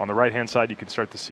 On the right hand side, you can start to see